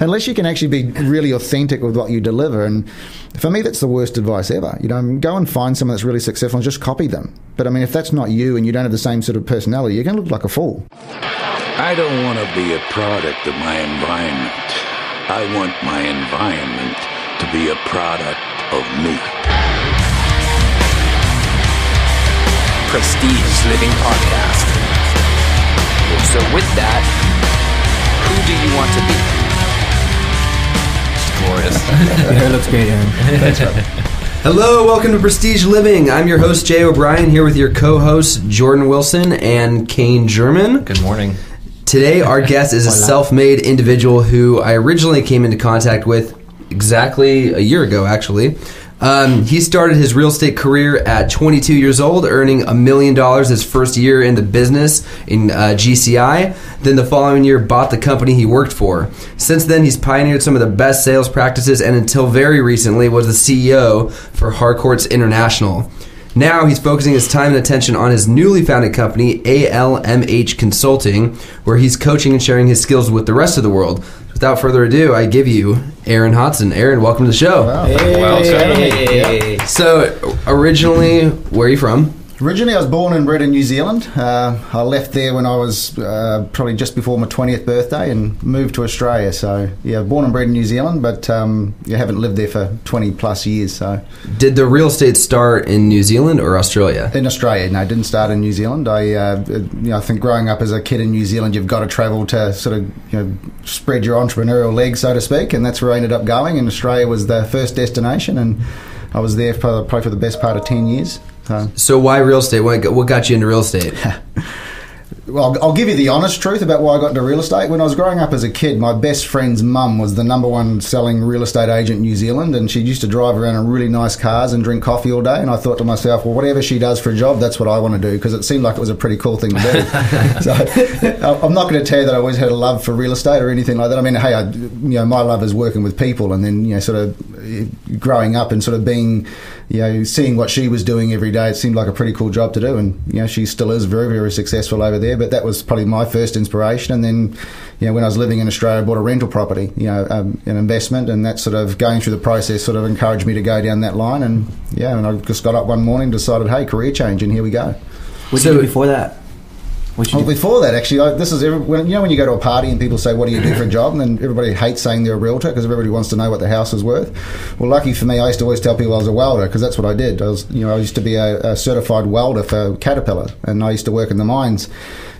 unless you can actually be really authentic with what you deliver. And for me, that's the worst advice ever. You know, go and find someone that's really successful and just copy them. But I mean, if that's not you and you don't have the same sort of personality, you're going to look like a fool. I don't want to be a product of my environment. I want my environment to be a product of me. Prestige Living Podcast. So, with that, who do you want to be? Glorious. Your hair looks great, Aaron. Hello, welcome to Prestige Living. I'm your host, Jay O'Brien, here with your co hosts, Jordan Wilson and Kane German. Good morning. Today, our guest is a self made individual who I originally came into contact with exactly a year ago, actually. Um, he started his real estate career at 22 years old, earning a million dollars his first year in the business in uh, GCI. Then the following year, bought the company he worked for. Since then, he's pioneered some of the best sales practices, and until very recently, was the CEO for Harcourts International. Now he's focusing his time and attention on his newly founded company, ALMH Consulting, where he's coaching and sharing his skills with the rest of the world. Without further ado, I give you Aaron Hodson. Aaron, welcome to the show. Welcome. So, originally, where are you from? Originally, I was born and bred in New Zealand. Uh, I left there when I was uh, probably just before my 20th birthday and moved to Australia. So, yeah, born and bred in New Zealand, but um, you haven't lived there for 20 plus years. So, Did the real estate start in New Zealand or Australia? in Australia, no, I didn't start in New Zealand. I, uh, you know, I think growing up as a kid in New Zealand, you've got to travel to sort of you know spread your entrepreneurial legs, so to speak, and that's where I ended up going. And Australia was the first destination, and I was there for probably for the best part of 10 years. So. So, why real estate? What what got you into real estate? Well, I'll, give you the honest truth about why I got into real estate. When I was growing up as a kid, my best friend's mum was the number one selling real estate agent in New Zealand, and she used to drive around in really nice cars and drink coffee all day. And I thought to myself, well, whatever she does for a job, that's what I want to do because it seemed like it was a pretty cool thing to do. so I'm not going to tell you that I always had a love for real estate or anything like that. I mean, hey, I, you know, my love is working with people, and then you know, sort of eh, growing up and sort of being, you know, seeing what she was doing every day. It seemed like a pretty cool job to do, and you know, she still is very, very successful over there. But that was probably my first inspiration. And then, you know, when I was living in Australia, I bought a rental property, you know, um, an investment, and that sort of going through the process sort of encouraged me to go down that line. And yeah, and I just got up one morning, decided, hey, career change, and here we go. What did So- you do before that? Well, before that, actually, I, this is every, when, you know when you go to a party and people say, "What do you do for a job?" and then everybody hates saying they're a realtor because everybody wants to know what the house is worth. Well, lucky for me, I used to always tell people I was a welder because that's what I did. I was, you know, I used to be a, a certified welder for Caterpillar, and I used to work in the mines,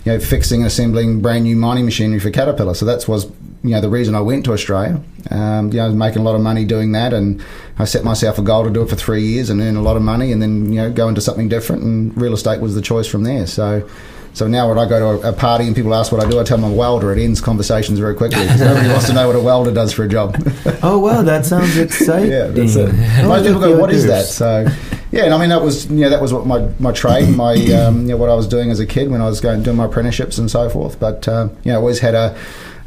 you know, fixing and assembling brand new mining machinery for Caterpillar. So that was, you know, the reason I went to Australia. Um, you know, I was making a lot of money doing that, and I set myself a goal to do it for three years and earn a lot of money, and then you know go into something different. And real estate was the choice from there. So. So now when I go to a, party and people ask what I do, I tell them I'm a welder. It ends conversations very quickly because nobody wants to know what a welder does for a job. Oh wow, that sounds exciting. yeah, that's it. Most people go, "What is that?" So, yeah, and I mean that was you know that was what my, my trade, my um, you know what I was doing as a kid when I was going doing my apprenticeships and so forth. But um, you know, I always had a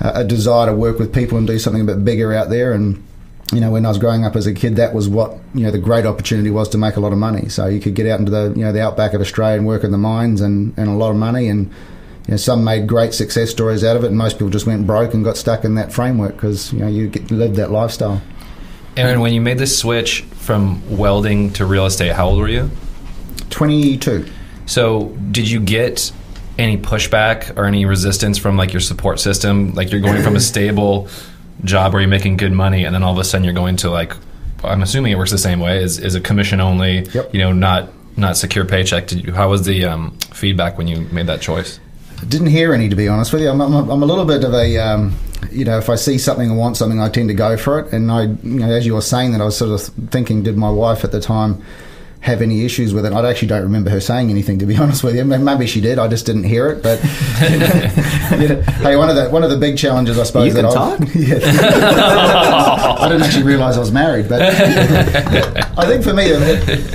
a desire to work with people and do something a bit bigger out there and you know, when I was growing up as a kid, that was what you know the great opportunity was to make a lot of money. So you could get out into the you know the outback of Australia and work in the mines and, and a lot of money. And you know, some made great success stories out of it, and most people just went broke and got stuck in that framework because you know you get, lived that lifestyle. Aaron, when you made the switch from welding to real estate, how old were you? Twenty two. So, did you get any pushback or any resistance from like your support system? Like you're going from a stable job where you're making good money, and then all of a sudden you're going to like, I'm assuming it works the same way. Is is a commission only? Yep. You know, not not secure paycheck. Did you, how was the um, feedback when you made that choice? Didn't hear any, to be honest with you. I'm, I'm, I'm a little bit of a, um, you know, if I see something and want something, I tend to go for it. And I, you know, as you were saying that, I was sort of thinking, did my wife at the time have any issues with it? I actually don't remember her saying anything, to be honest with you. Maybe she did. I just didn't hear it. But you know, hey, one of the one of the big challenges, I suppose, You can that talk? I, yeah. I didn't actually realise I was married, but I think for me, uh,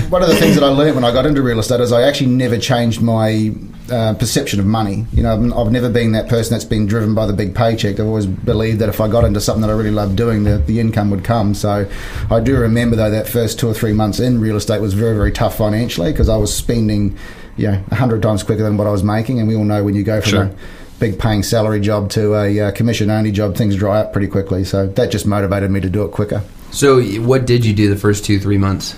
one of the things that I learned when I got into real estate is I actually never changed my uh, perception of money. You know, I've, I've never been that person that's been driven by the big paycheck. I've always believed that if I got into something that I really loved doing, the, the income would come. So I do remember though that first two or three months in real estate was very very tough financially because I was spending, you know, a hundred times quicker than what I was making, and we all know when you go from Sure. a big paying salary job to a uh, commission only job, things dry up pretty quickly. So that just motivated me to do it quicker. So, what did you do the first two, three months?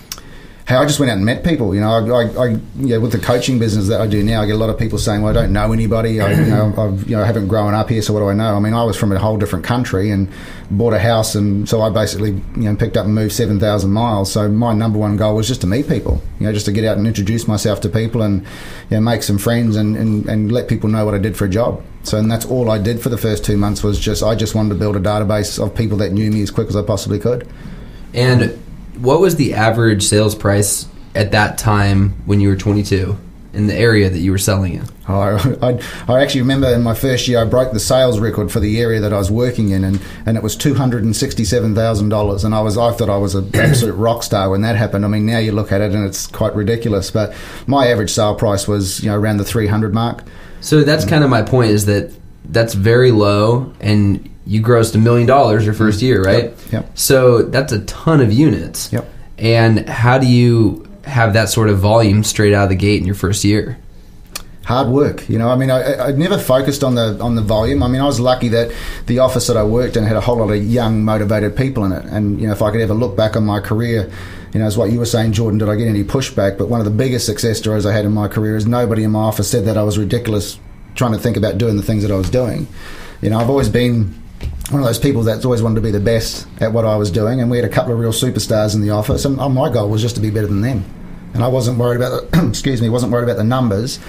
Hey, I just went out and met people. You know, I, I, I yeah, with the coaching business that I do now, I get a lot of people saying, "Well, I don't know anybody. I, you know, mm. I've, you know, I haven't grown up here, so what do I know?" I mean, I was from a whole different country and bought a house, and so I basically, you know, picked up and moved seven thousand miles. So my number one goal was just to meet people. You know, just to get out and introduce myself to people and you know, make some friends and, and, and let people know what I did for a job. So, and that's all I did for the first two months was just I just wanted to build a database of people that knew me as quick as I possibly could. And what was the average sales price at that time when you were 22 in the area that you were selling in? I, I, I actually remember in my first year I broke the sales record for the area that I was working in, and, and it was two hundred and sixty-seven thousand dollars. And I was I thought I was an absolute rock star when that happened. I mean, now you look at it and it's quite ridiculous. But my average sale price was you know around the three hundred mark. So that's kind of my point is that that's very low and you grossed a million dollars your first year, right? Yep, yep. So that's a ton of units. Yep. And how do you have that sort of volume straight out of the gate in your first year? hard work. You know, I mean, I, I never focused on the on the volume. I mean, I was lucky that the office that I worked in had a whole lot of young, motivated people in it. And you know, if I could ever look back on my career, you know, as what you were saying, Jordan, did I get any pushback? But one of the biggest success stories I had in my career is nobody in my office said that I was ridiculous trying to think about doing the things that I was doing. You know, I've always been one of those people that's always wanted to be the best at what I was doing, and we had a couple of real superstars in the office, and uh, my goal was just to be better than them. And I wasn't worried about the, excuse me, wasn't worried about the numbers,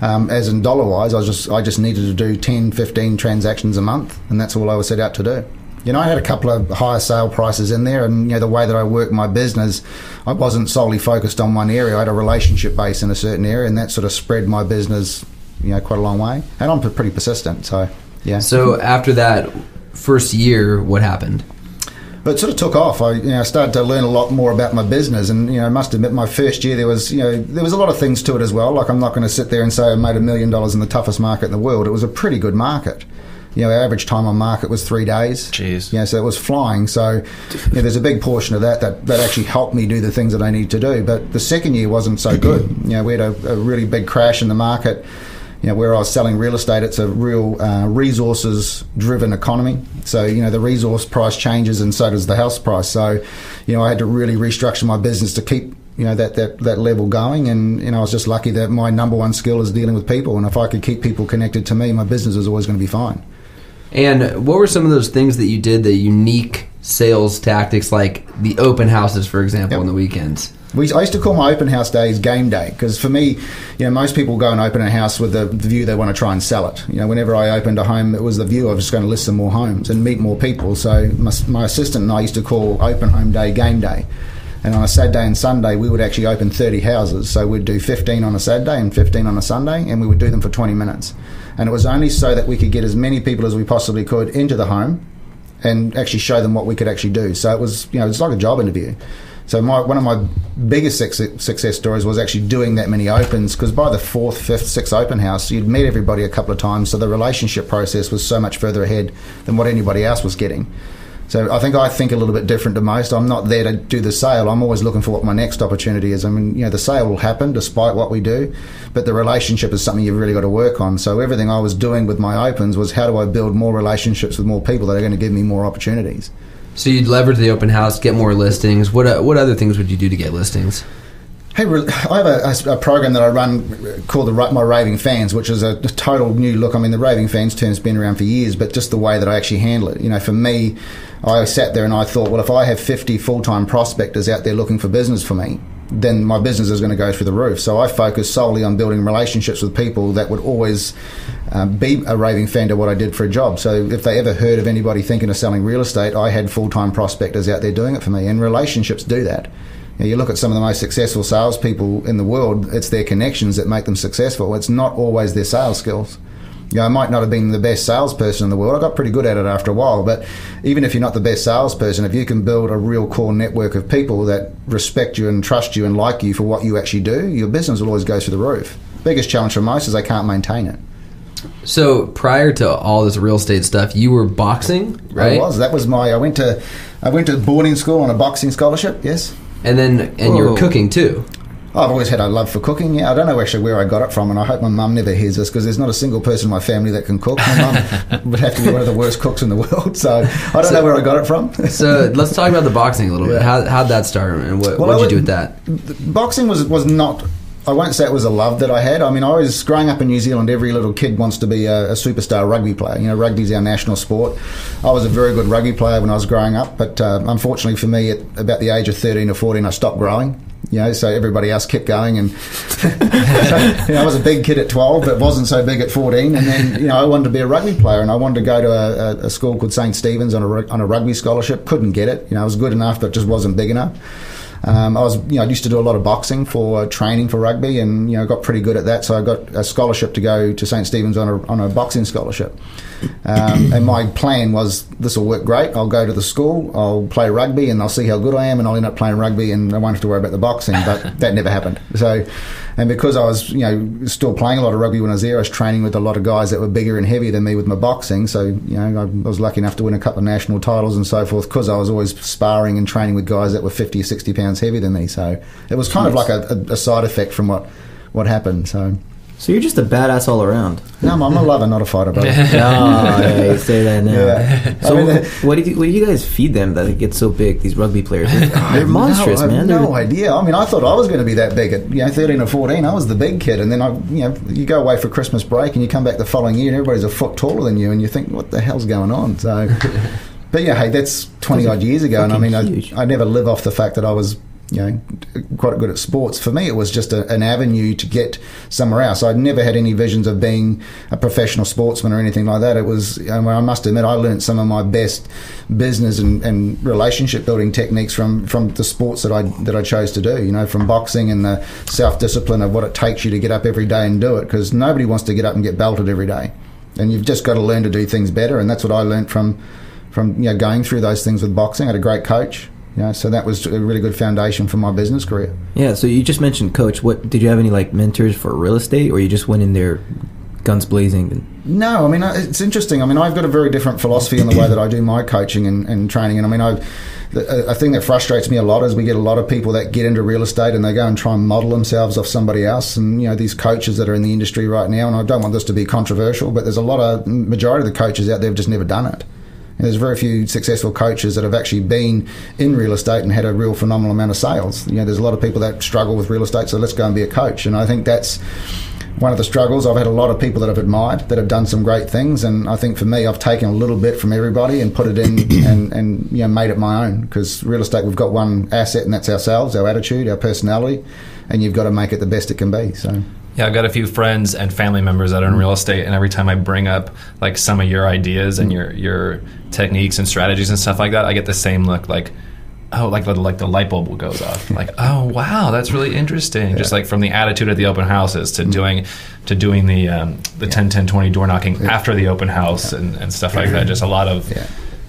um, as in dollar wise. I just I just needed to do 10, 15 transactions a month, and that's all I was set out to do. You know, I had a couple of higher sale prices in there, and you know the way that I work my business, I wasn't solely focused on one area. I had a relationship base in a certain area, and that sort of spread my business, you know, quite a long way. And I'm pretty persistent, so yeah. So after that first year, what happened? but it sort of took off. I you know started to learn a lot more about my business, and you know I must admit my first year there was you know there was a lot of things to it as well. Like I'm not going to sit there and say I made a million dollars in the toughest market in the world. It was a pretty good market. You know, our average time on market was three days. Jeez. Yeah, so it was flying. So you know, there's a big portion of that, that that actually helped me do the things that I need to do. But the second year wasn't so good. You know, we had a, a really big crash in the market you know, where I was selling real estate, it's a real uh, resources driven economy. So, you know, the resource price changes and so does the house price. So, you know, I had to really restructure my business to keep, you know, that, that, that level going. And, you know, I was just lucky that my number one skill is dealing with people. And if I could keep people connected to me, my business is always going to be fine. And what were some of those things that you did, the unique sales tactics, like the open houses, for example, Yep. on the weekends? We, I used to call my open house days game day because for me, you know, most people go and open a house with the, the view they want to try and sell it. You know, whenever I opened a home, it was the view I was just going to list some more homes and meet more people. So my, my assistant and I used to call open home day game day. And on a Saturday and Sunday, we would actually open 30 houses. So we'd do 15 on a Saturday and 15 on a Sunday, and we would do them for 20 minutes. And it was only so that we could get as many people as we possibly could into the home and actually show them what we could actually do. So it was, you know, it's like a job interview. So my one of my biggest success, success stories was actually doing that many opens because by the fourth, fifth, sixth open house, you'd meet everybody a couple of times. So the relationship process was so much further ahead than what anybody else was getting. So I think I think a little bit different to most. I'm not there to do the sale. I'm always looking for what my next opportunity is. I mean, you know, the sale will happen despite what we do, but the relationship is something you've really got to work on. So everything I was doing with my opens was how do I build more relationships with more people that are going to give me more opportunities. So you'd leverage the open house, get more listings. What uh, what other things would you do to get listings? Hey, I have a, a, program that I run called the My Raving Fans, which is a total new look. I mean, the Raving Fans term's been around for years, but just the way that I actually handle it. You know, for me, I sat there and I thought, well, if I have 50 full time prospectors out there looking for business for me, then my business is going to go through the roof. So I focus solely on building relationships with people that would always um, be a raving fan to what I did for a job. So if they ever heard of anybody thinking of selling real estate, I had full time prospectors out there doing it for me. And relationships do that. You, you look at some of the most successful salespeople in the world, it's their connections that make them successful. It's not always their sales skills. You know, I might not have been the best salesperson in the world. I got pretty good at it after a while. But even if you're not the best salesperson, if you can build a real core network of people that respect you and trust you and like you for what you actually do, your business will always go through the roof. Biggest challenge for most is they can't maintain it. So prior to all this real estate stuff, you were boxing, right? I was. That was my. I went to. I went to boarding school on a boxing scholarship. Yes. And then and you were cooking too. I've always had a love for cooking. Yeah, I don't know actually where I got it from, and I hope my mum never hears this because there's not a single person in my family that can cook. My mum would have to be one of the worst cooks in the world, so I don't know where I got it from. So let's talk about the boxing a little bit. How how'd that start, and what Well, what'd you do with that? boxing was was not. I won't say it was a love that I had. I mean, I was growing up in New Zealand. Every little kid wants to be a, a superstar rugby player. You know, rugby's our national sport. I was a very good rugby player when I was growing up, but uh, unfortunately for me, at about the age of thirteen or fourteen, I stopped growing. You know, so everybody else kept going, and so, you know, I was a big kid at twelve, but wasn't so big at fourteen. And then, you know, I wanted to be a rugby player, and I wanted to go to a, a, a school called St Stephen's on a on a rugby scholarship. Couldn't get it. You know, I was good enough, but just wasn't big enough. Um, I was, you know, I used to do a lot of boxing for uh, training for rugby, and you know, got pretty good at that. So I got a scholarship to go to St Stephen's on a on a boxing scholarship. Um, and my plan was this will work great. I'll go to the school, I'll play rugby, and I'll see how good I am, and I'll end up playing rugby, and I won't have to worry about the boxing. But that never happened. So, and because I was, you know, still playing a lot of rugby when I was there, I was training with a lot of guys that were bigger and heavier than me with my boxing. So, you know, I was lucky enough to win a couple of national titles and so forth because I was always sparring and training with guys that were 50 or 60 pounds heavier than me. So it was kind of like a, a, a side effect from what, what happened. So, So you're just a badass all around. no, I'm a lover, not a fighter, brother. no, yeah, you say that now. Yeah. So I mean, uh, what do you what do you guys feed them that they get so big? These rugby players, they're, they're monstrous, no, I man. have no idea. I mean, I thought I was going to be that big at you know thirteen or fourteen. I was the big kid, and then I, you know, you go away for Christmas break and you come back the following year, and everybody's a foot taller than you, and you think, what the hell's going on? So, but yeah, hey, that's twenty odd years ago, and I mean, I. I never live off the fact that I was. You know, quite good at sports. For me, it was just a, an avenue to get somewhere else. I'd never had any visions of being a professional sportsman or anything like that. It was, I, mean, I must admit, I learned some of my best business and, and relationship building techniques from, from the sports that I that I chose to do. You know, from boxing and the self discipline of what it takes you to get up every day and do it. Because nobody wants to get up and get belted every day, and you've just got to learn to do things better. And that's what I learned from from you know going through those things with boxing. I had a great coach. You know, so that was a really good foundation for my business career. Yeah. So you just mentioned coach. What did you have any like mentors for real estate, or you just went in there guns blazing? And, No, I mean it's interesting. I mean I've got a very different philosophy in the way that I do my coaching and, and training. And I mean I, the- a thing that frustrates me a lot is we get a lot of people that get into real estate and they go and try and model themselves off somebody else. And you know these coaches that are in the industry right now. And I don't want this to be controversial, but there's a lot of majority of the coaches out there have just never done it. There's very few successful coaches that have actually been in real estate and had a real phenomenal amount of sales. You know, there's a lot of people that struggle with real estate, so let's go and be a coach. And I think that's one of the struggles. I've had a lot of people that I've admired that have done some great things, and I think for me, I've taken a little bit from everybody and put it in and, and you know made it my own. Because real estate, we've got one asset, and that's ourselves, our attitude, our personality, and you've got to make it the best it can be. So. Yeah, I've got a few friends and family members that are in real estate, and every time I bring up like some of your ideas and your your techniques and strategies and stuff like that, I get the same look, like, oh, like the, like the light bulb goes off, like, oh wow, that's really interesting. Just like from the attitude at the open houses to doing to doing the um, the 10, 10, 20 door knocking after the open house and, and stuff like that. Just a lot of Yeah.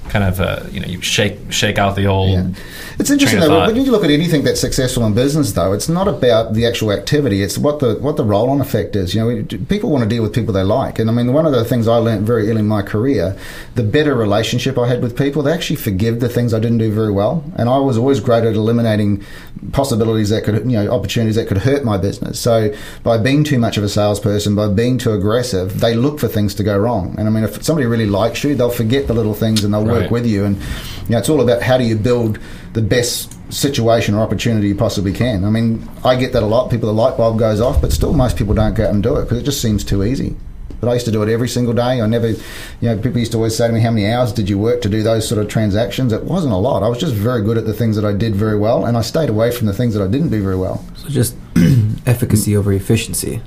Kind of uh, you know you shake shake out the old. Yeah. It's interesting though. When you look at anything that's successful in business, though, it's not about the actual activity. It's what the what the roll-on effect is. You know, people want to deal with people they like, and I mean, one of the things I learned very early in my career, the better relationship I had with people, they actually forgive the things I didn't do very well, and I was always great at eliminating possibilities that could, you know, opportunities that could hurt my business. So by being too much of a salesperson, by being too aggressive, they look for things to go wrong. And I mean, if somebody really likes you, they'll forget the little things and they'll work Right. with you. And you know, it's all about how do you build the best situation or opportunity you possibly can. I mean, I get that a lot. People, the light bulb goes off, but still, most people don't go out and do it because it just seems too easy. But I used to do it every single day. I never, you know, people used to always say to me, "How many hours did you work to do those sort of transactions?" It wasn't a lot. I was just very good at the things that I did very well, and I stayed away from the things that I didn't do very well. so just efficacy over efficiency.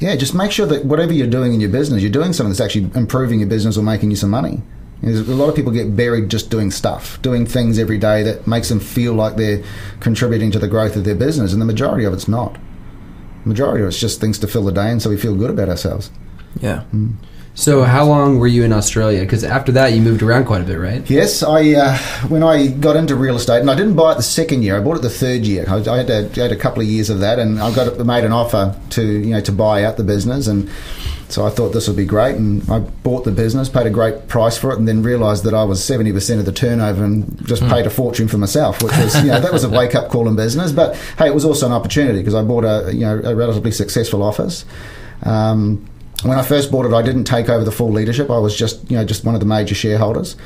Yeah, just make sure that whatever you're doing in your business, you're doing something that's actually improving your business or making you some money. A lot of people get buried just doing stuff, doing things every day that makes them feel like they're contributing to the growth of their business, and the majority of it's not. The majority of it's just things to fill the day, and so we feel good about ourselves. Yeah. So how long were you in Australia? Because after that, you moved around quite a bit, right? Yes, I uh, when I got into real estate, and I didn't buy it the second year. I bought it the third year. I, I had, a, I had a couple of years of that, and I got made an offer to you know to buy out the business, and so I thought this would be great, and I bought the business, paid a great price for it, and then realised that I was seventy percent of the turnover, and just paid a fortune for myself, which was you know that was a wake up call in business. But hey, it was also an opportunity because I bought a you know a relatively successful office. Um, when I first bought it, I didn't take over the full leadership. I was just, you know, just one of the major shareholders.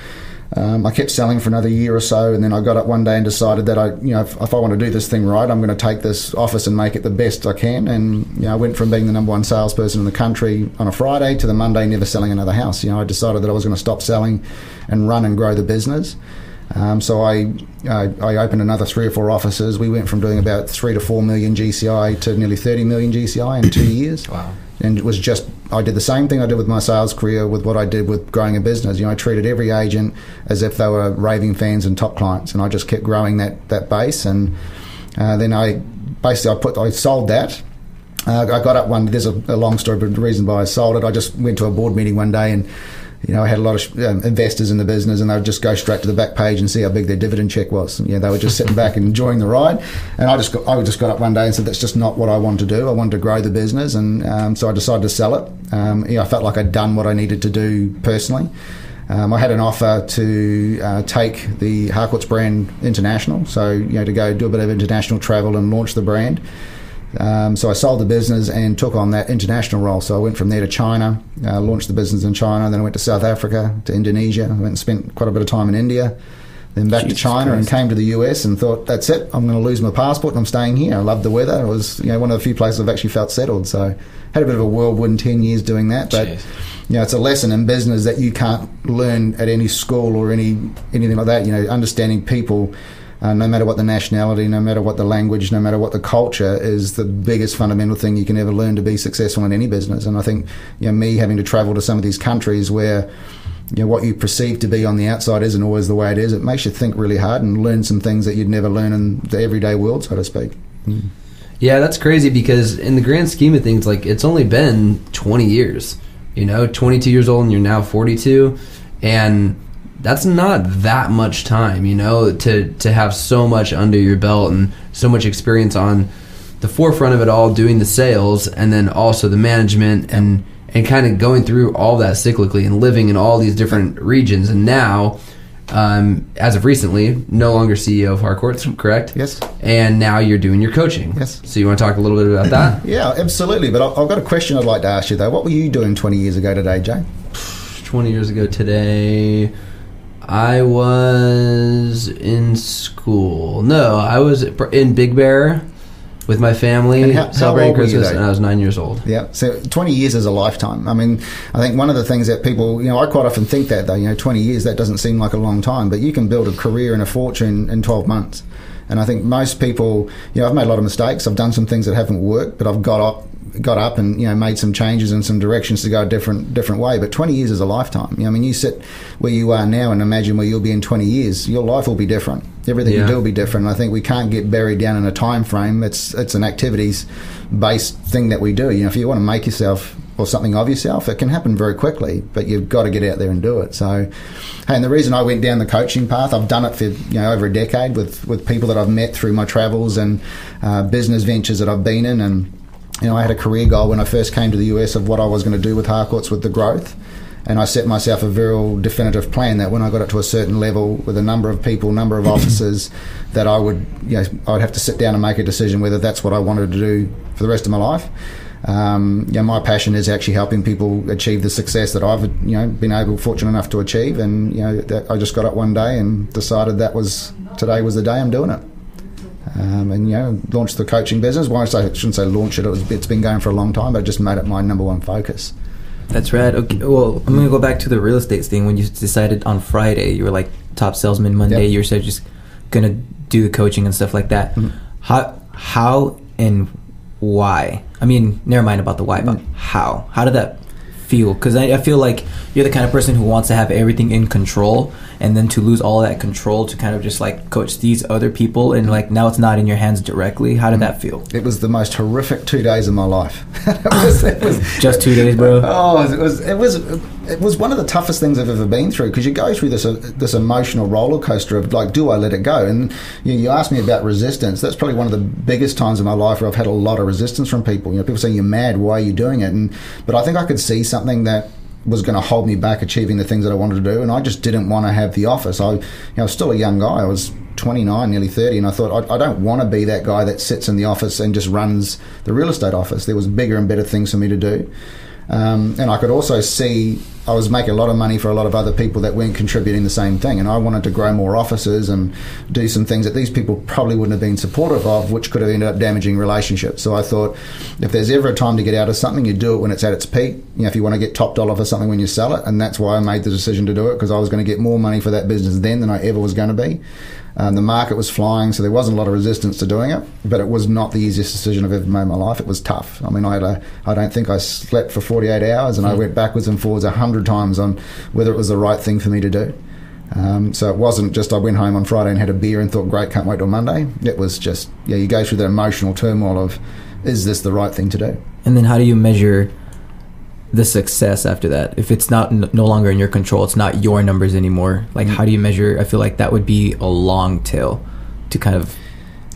Um, I kept selling for another year or so, and then I got up one day and decided that I, you know, if, if I want to do this thing right, I'm going to take this office and make it the best I can. And you know, I went from being the number one salesperson in the country on a Friday to the Monday never selling another house. You know, I decided that I was going to stop selling and run and grow the business. Um, so I, I I opened another three or four offices. We went from doing about three to four million GCI to nearly 30 million GCI in two years. Wow. And it was just I did the same thing I did with my sales career with what I did with growing a business. You know, I treated every agent as if they were raving fans and top clients, and I just kept growing that that base. And uh, then I basically I put I sold that. Uh, I got up one. There's a, a long story, but the reason why I sold it, I just went to a board meeting one day and you know, I had a lot of um, investors in the business, and they would just go straight to the back page and see how big their dividend check was. And, they were just sitting back and enjoying the ride. And I just got, I just got up one day and said, "That's just not what I want to do. I wanted to grow the business," and um, so I decided to sell it. Um, I felt like I'd done what I needed to do personally. Um, I had an offer to uh, take the Harcourts brand international, so you know, to go do a bit of international travel and launch the brand. Um, so I sold the business and took on that international role. So I went from there to China, uh, launched the business in China, then I went to South Africa, to Indonesia. I went and spent quite a bit of time in India, then back Jesus to China and came to the US and thought, that's it, I'm going to lose my passport and I'm staying here. I loved the weather. It was you know one of the few places I've actually felt settled. So had a bit of a whirlwind 10 years doing that. But Jeez. you know, it's a lesson in business that you can't learn at any school or any anything like that. You know, understanding people, uh, no matter what the nationality, no matter what the language, no matter what the culture, is the biggest fundamental thing you can ever learn to be successful in any business. And I think, you know, me having to travel to some of these countries where you know what you perceive to be on the outside isn't always the way it is. It makes you think really hard and learn some things that you'd never learn in the everyday world, so to speak. Yeah, that's crazy because in the grand scheme of things, like it's only been 20 years. You know, 22 years old and you're now 42, and that's not that much time. You know, to to have so much under your belt and so much experience on the forefront of it all, doing the sales and then also the management and and kind of going through all that cyclically and living in all these different regions. And now, um, as of recently, no longer CEO of Harcourts, correct? Yes. And now you're doing your coaching. Yes. So you want to talk a little bit about that? Yeah, absolutely. But I've got a question I'd like to ask you though. What were you doing 20 years ago today, Jay? 20 years ago today, I was in school. No, I was in Big Bear with my family And how- how celebrating you Christmas, and I was nine years old. Yeah, so 20 years is a lifetime. I mean, I think one of the things that people, you know, I quite often think that though, you know, 20 years, that doesn't seem like a long time, but you can build a career and a fortune in 12 months. And I think most people, you know, I've made a lot of mistakes. I've done some things that haven't worked, but I've got up, got up and you know made some changes and some directions to go a different different way. But 20 years is a lifetime. You know, I mean, you sit where you are now and imagine where you'll be in 20 years. Your life will be different. Everything Yeah. you do will be different. And I think we can't get buried down in a time frame. It's it's an activities based thing that we do. You know, if you want to make yourself or something of yourself, it can happen very quickly, but you've got to get out there and do it. So, hey, and the reason I went down the coaching path, I've done it for you know over a decade with with people that I've met through my travels and uh, business ventures that I've been in, and you know I had a career goal when I first came to the US of what I was going to do with Harcourts with the growth. And I set myself a very definitive plan that when I got it to a certain level with a number of people, number of officers, that I would, you know, I'd have to sit down and make a decision whether that's what I wanted to do for the rest of my life. Um, you know, my passion is actually helping people achieve the success that I've, you know, been able, fortunate enough to achieve. And you know, that I just got up one day and decided that was today was the day I'm doing it. Um, and you know, launched the coaching business. Well, I shouldn't say launch it. it was, it's been going for a long time, but I just made it my number one focus. That's right. Okay. Well, I'm gonna go back to the real estate thing. When you decided on Friday, you were like top salesman. Monday, Yep. you said just gonna do the coaching and stuff like that. Mhm. How how and why? I mean, never mind about the why, but Mm. how? How did that feel? Because I, I feel like you're the kind of person who wants to have everything in control, and then to lose all that control to kind of just like coach these other people, and like now it's not in your hands directly. How did that feel? It was the most horrific two days of my life. it, was, it was Just two days, bro. Oh, it was it was it was one of the toughest things I've ever been through because you go through this uh, this emotional roller coaster of like, do I let it go? And you, you asked me about resistance. That's probably one of the biggest times in my life where I've had a lot of resistance from people. You know, people saying you're mad. Why are you doing it? And but I think I could see something that was going to hold me back achieving the things that I wanted to do, and I just didn't want to have the office. I, you know, I was still a young guy. I was 29, nearly 30, and I thought I, I don't want to be that guy that sits in the office and just runs the real estate office. There was bigger and better things for me to do. Um, and I could also see I was making a lot of money for a lot of other people that weren't contributing the same thing. And I wanted to grow more offices and do some things that these people probably wouldn't have been supportive of, which could have ended up damaging relationships. So I thought if there's ever a time to get out of something, you do it when it's at its peak. You know, if you want to get top dollar for something when you sell it. And that's why I made the decision to do it because I was going to get more money for that business then than I ever was going to be. Um, the market was flying, so there wasn't a lot of resistance to doing it. But it was not the easiest decision I've ever made in my life. It was tough. I mean, I had a, I don't think I slept for 48 hours, and I went backwards and forwards a hundred times on whether it was the right thing for me to do. Um, so it wasn't just I went home on Friday and had a beer and thought, great, can't wait till Monday. It was just, yeah, you go through that emotional turmoil of, is this the right thing to do? And then how do you measure the success after that? If it's not no longer in your control, it's not your numbers anymore. Like how do you measure? I feel like that would be a long tail to kind of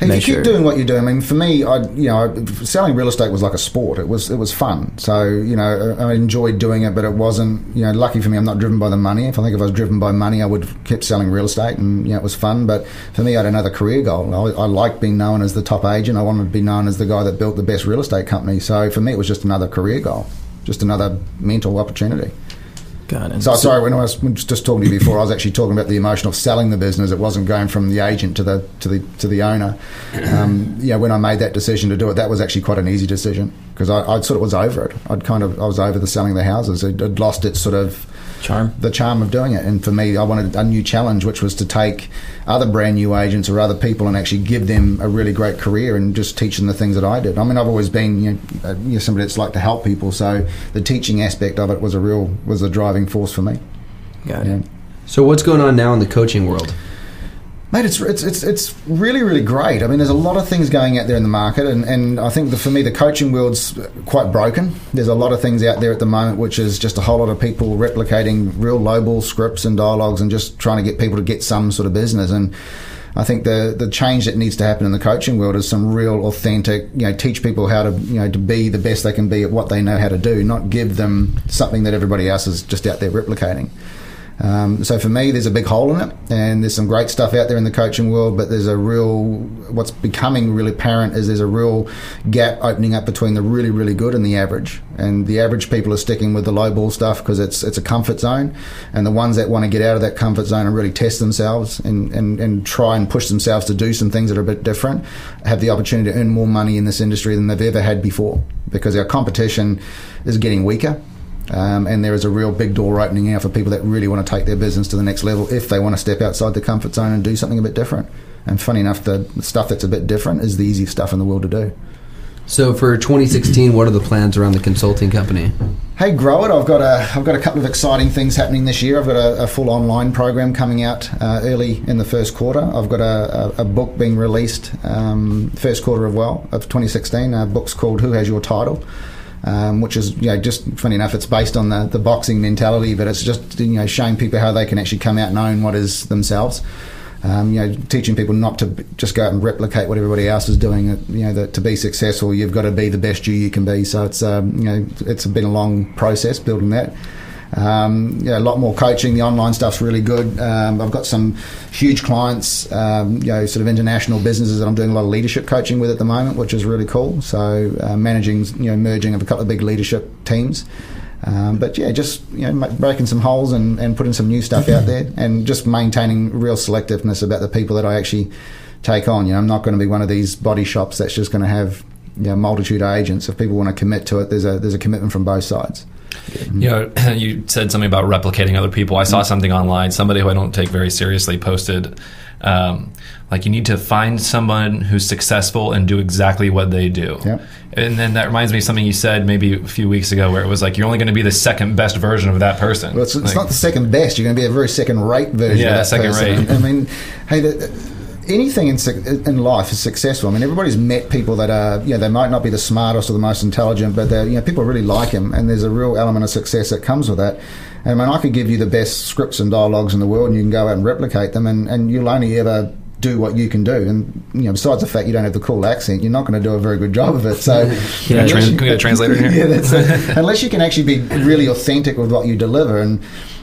If measure. you keep doing what you're doing, I mean, for me, I you know, selling real estate was like a sport. It was it was fun. So you know, I enjoyed doing it, but it wasn't. You know, lucky for me, I'm not driven by the money. If I think if I was driven by money, I would have kept selling real estate, and you know, it was fun. But for me, I had another career goal. I, I liked being known as the top agent. I wanted to be known as the guy that built the best real estate company. So for me, it was just another career goal, just another mental opportunity. Got it. So sorry, when I was just talking to you before, I was actually talking about the emotion of selling the business. It wasn't going from the agent to the to the to the owner. Um, yeah, when I made that decision to do it, that was actually quite an easy decision because I, I sort of was over it. I'd kind of I was over the selling the houses. It had lost its sort of Charm. the charm of doing it. And for me, I wanted a new challenge, which was to take other brand new agents or other people and actually give them a really great career and just teach them the things that I did. I mean, I've always been you know, uh, you know, somebody that's like to help people, so the teaching aspect of it was a real was a driving force for me. Got Yeah. So what's going on now in the coaching world? Mate, it's, it's it's it's really really great. I mean, there's a lot of things going out there in the market, and, and I think the, for me the coaching world's quite broken. There's a lot of things out there at the moment, which is just a whole lot of people replicating real lowball scripts and dialogues, and just trying to get people to get some sort of business. And I think the the change that needs to happen in the coaching world is some real authentic, you know, teach people how to you know to be the best they can be at what they know how to do, not give them something that everybody else is just out there replicating. Um, so for me, there's a big hole in it, and there's some great stuff out there in the coaching world. But there's a real, what's becoming really apparent is there's a real gap opening up between the really, really good and the average. And the average people are sticking with the low ball stuff because it's it's a comfort zone, and the ones that want to get out of that comfort zone and really test themselves and, and, and try and push themselves to do some things that are a bit different, have the opportunity to earn more money in this industry than they've ever had before because our competition is getting weaker. Um, and there is a real big door opening now for people that really want to take their business to the next level if they want to step outside the comfort zone and do something a bit different. And funny enough, the stuff that's a bit different is the easiest stuff in the world to do. So for 2016, what are the plans around the consulting company? Hey, grow it! I've got a I've got a couple of exciting things happening this year. I've got a, a full online program coming out uh, early in the first quarter. I've got a, a, a book being released um, first quarter of well of 2016. A book's called Who Has Your Title. Um, which is you know just funny enough it's based on the, the boxing mentality but it's just you know showing people how they can actually come out and own what is themselves. Um, you know teaching people not to just go out and replicate what everybody else is doing you know that to be successful you've got to be the best you you can be. So it's um, you know it's been a long process building that um, yeah, a lot more coaching. The online stuff's really good. Um, I've got some huge clients, um, you know, sort of international businesses that I'm doing a lot of leadership coaching with at the moment, which is really cool. So uh, managing, you know, merging of a couple of big leadership teams. Um, but yeah, just you know, breaking some holes and, and putting some new stuff out there, and just maintaining real selectiveness about the people that I actually take on. You know, I'm not going to be one of these body shops that's just going to have you know, multitude of agents. If people want to commit to it, there's a there's a commitment from both sides. You know, you said something about replicating other people. I saw something online. Somebody who I don't take very seriously posted, um, like you need to find someone who's successful and do exactly what they do. Yep. And then that reminds me of something you said maybe a few weeks ago, where it was like you're only going to be the second best version of that person. Well, it's, it's Like- not the second best. You're going to be a very second rate version Yeah, of that second person. rate. I mean, hey, the, anything in, in life is successful. I mean, everybody's met people that are, you know, they might not be the smartest or the most intelligent, but they're, you know, people really like them, and there's a real element of success that comes with that. And I mean, I could give you the best scripts and dialogues in the world, and you can go out and replicate them, and, and you'll only ever do what you can do. And you know, besides the fact you don't have the cool accent, you're not going to do a very good job of it. So, Can, I trans- can we get a translator here? yeah, that's it. Unless you can actually be really authentic with what you deliver, and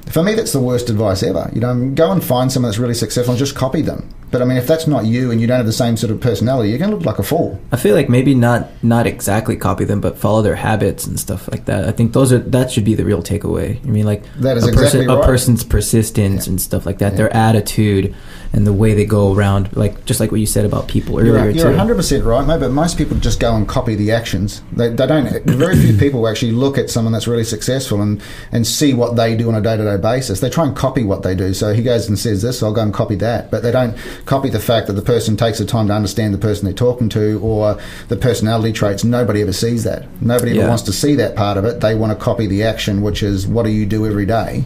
for me, that's the worst advice ever. You know, go and find someone that's really successful and just copy them. But I mean, if that's not you and you don't have the same sort of personality, you're going to look like a fool. I feel like maybe not not exactly copy them, but follow their habits and stuff like that. I think those are that should be the real takeaway. I mean, like That is a exactly person, right. a person's persistence and stuff like that, their attitude and the way they go around, like just like what you said about people earlier You're, you're 100% right, mate, but most people just go and copy the actions. They, they don't, very few people actually look at someone that's really successful and, and see what they do on a day to day basis. They try and copy what they do. So he goes and says this, I'll go and copy that. But they don't copy the fact that the person takes the time to understand the person they're talking to or the personality traits. Nobody ever sees that. Nobody ever Yeah. wants to see that part of it. They want to copy the action, which is what do you do every day?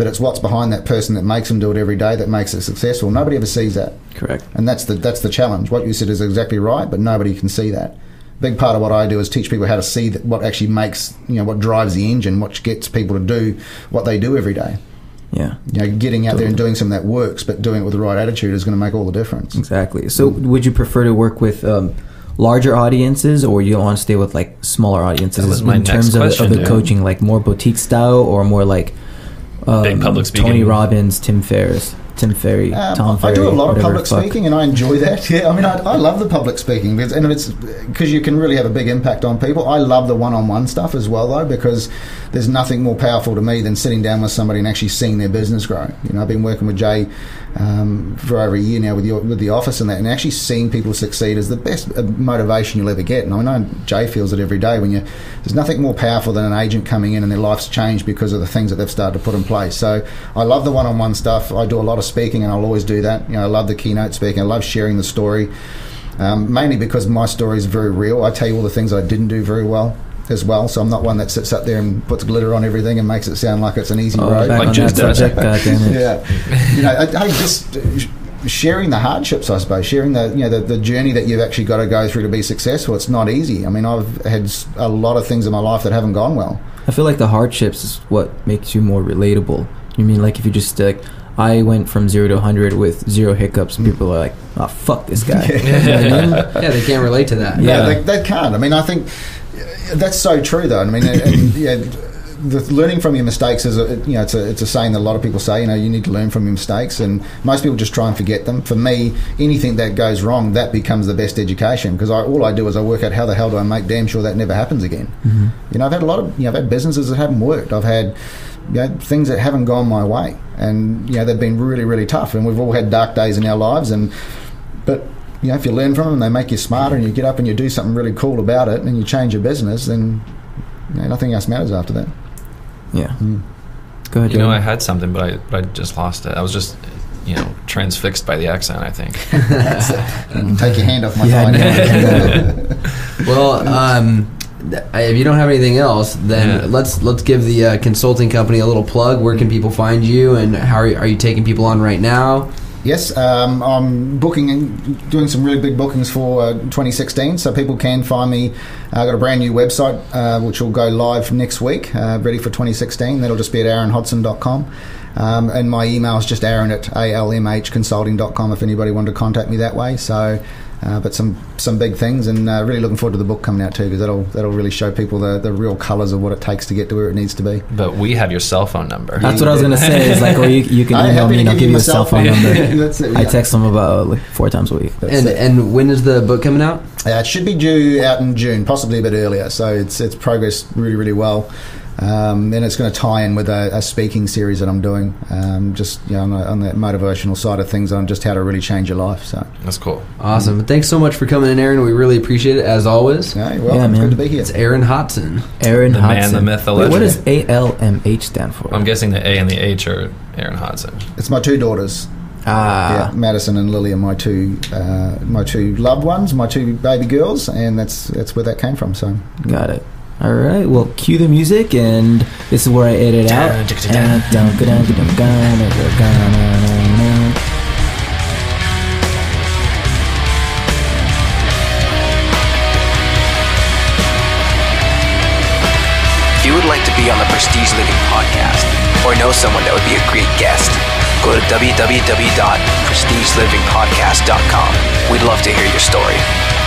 But it's what's behind that person that makes them do it every day that makes it successful. Nobody ever sees that. Correct. And that's the that's the challenge. What you said is exactly right, but nobody can see that. Big part of what I do is teach people how to see that what actually makes you know what drives the engine, what gets people to do what they do every day. Yeah. You know, getting out there and doing something that works, but doing it with the right attitude is going to make all the difference. Exactly. So, would you prefer to work with um, larger audiences, or you want to stay with like smaller audiences That was my in terms of, question, of the dude. coaching, like more boutique style, or more like um, Big public speaking. Tony Robbins, Tim Ferriss, Tim Ferry, Um, Tom I do a lot of public fuck. speaking, and I enjoy that. Yeah, I mean, I, I love the public speaking because, and it's because you can really have a big impact on people. I love the one-on-one stuff as well, though, because there's nothing more powerful to me than sitting down with somebody and actually seeing their business grow. You know, I've been working with Jay um, for over a year now with your, with the office and that, and actually seeing people succeed is the best uh, motivation you'll ever get. And I know Jay feels it every day when you. There's nothing more powerful than an agent coming in and their life's changed because of the things that they've started to put in place. So I love the one-on-one stuff. I do a lot of speaking, and I'll always do that. You know, I love the keynote speaking. I love sharing the story, um, mainly because my story is very real. I tell you all the things I didn't do very well. As well, so I'm not one that sits up there and puts glitter on everything and makes it sound like it's an easy Oh, road. back Like on Jizz that does. subject, God damn it. yeah, you know, I, I just sharing the hardships, I suppose, sharing the you know the, the journey that you've actually got to go through to be successful. It's not easy. I mean, I've had a lot of things in my life that haven't gone well. I feel like the hardships is what makes you more relatable. You mean like if you just like, I went from zero to 100 with zero hiccups, and mm. people are like, oh, fuck this guy. You know what I mean? yeah, they can't relate to that. Yeah, Yeah. they, they can't. I mean, I think that's so true, though. I mean, and, yeah, the learning from your mistakes is a, you know it's a it's a saying that a lot of people say. You know, you need to learn from your mistakes, and most people just try and forget them. For me, anything that goes wrong, that becomes the best education because I, all I do is I work out how the hell do I make damn sure that never happens again. Mm-hmm. You know, I've had a lot of you know, I've had businesses that haven't worked. I've had you know, things that haven't gone my way, and you know they've been really really tough. And we've all had dark days in our lives, and but you know, if you learn from them, and they make you smarter, and you get up and you do something really cool about it, and you change your business, then you know, nothing else matters after that. Yeah. Go ahead. You know, Jordan. I had something, but I, but I just lost it. I was just, you know, transfixed by the accent. I think. You can take your hand off my Yeah, thigh. Well, um, if you don't have anything else, then Yeah. let's let's give the uh, consulting company a little plug. Where can people find you, and how are you, are you taking people on right now? Yes, um, I'm booking and doing some really big bookings for uh, 2016, so people can find me. I've got a brand new website uh, which will go live next week, uh, ready for 2016. That'll just be at aaronhodson.com. Um, and my email is just aaron at almhconsulting.com if anybody wanted to contact me that way. So, uh, but some some big things, and uh, really looking forward to the book coming out too, because that'll that'll really show people the, the real colours of what it takes to get to where it needs to be. But we have your cell phone number. That's what I was gonna say. Is like, or you, you can I'm email me and I'll give give you you a cell cell phone phone. number. That's it, I text them about like four times a week. That's And it. and when is the book coming out? Uh, it should be due out in June, possibly a bit earlier. So it's it's progressed really really well. Um, and it's going to tie in with a, a speaking series that I'm doing, um, just you know, on, the, on the motivational side of things, on just how to really change your life. So, That's cool. Awesome. Thanks so much for coming in, Aaron. We really appreciate it as always. yeah, well, Yeah, it's man. good to be here. It's Aaron Hodson. Aaron The man, Hodson. the myth, the Wait, what legend. does ALMH stand for? I'm guessing the A and the H are Aaron Hodson. It's my two daughters. ah, yeah, Madison and Lily are my two uh, my two loved ones, my two baby girls, and that's that's where that came from. So got it. All right, well, cue the music, and this is where I edit out. If you would like to be on the Prestige Living podcast or know someone that would be a great guest, go to www.prestigelivingpodcast.com. We'd love to hear your story.